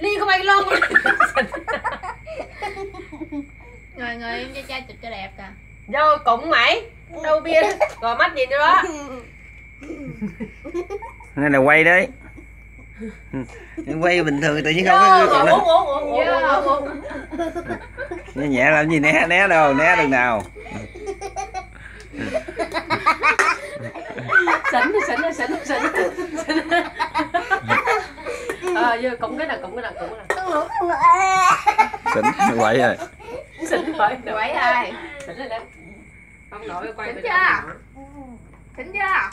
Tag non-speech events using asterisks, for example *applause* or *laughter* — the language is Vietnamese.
ly của mày lon Ngồi ngồi em cho cha chụp cho đẹp kìa. Vô cũng mày. Đâu bia. Rồi mắt nhìn vô đó. Này là quay đấy. Quay bình thường tự nhiên không có nhẹ nhẹ làm gì né né đâu né đường nào. Sỉnh sỉnh sỉnh sỉnh ờ cũng cái nào cũng cái nào cũng cái nào. *laughs* Xỉn quậy rồi. Xỉn rồi. Quẩy ơi xỉn rồi đấy. Ông nội quay Xỉn chưa? Xính chưa